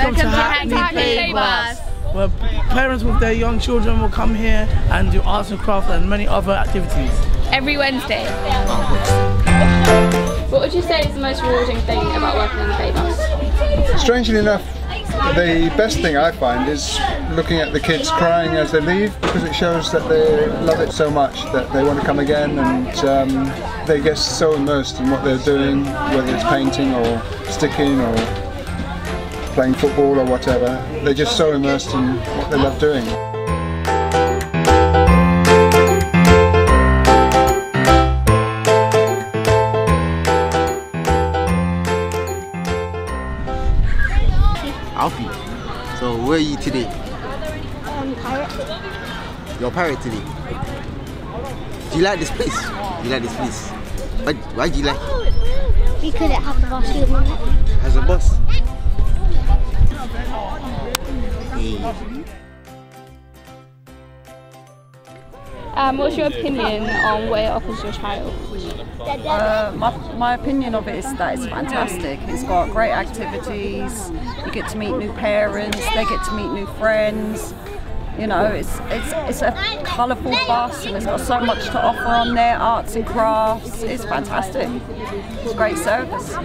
Welcome, to Hackney Play Bus. Where parents with their young children will come here and do arts and crafts and many other activities. Every Wednesday. What would you say is the most rewarding thing about working on the Play Bus? Strangely enough, the best thing I find is looking at the kids crying as they leave because it shows that they love it so much that they want to come again and um, they get so immersed in what they're doing, whether it's painting or sticking or playing football or whatever. They're just so immersed in what they love doing. Alfie. So where are you today? Um, pirate. You're a pirate today. Do you like this place? Do you like this place? Why, why do you like it? Because it has a basket on it. As a boss? Um, what's your opinion on it offers your child? Uh, my, my opinion of it is that it's fantastic. It's got great activities. You get to meet new parents. They get to meet new friends. You know, it's it's it's a colourful bus and it's got so much to offer on there. Arts and crafts. It's fantastic. It's a great service.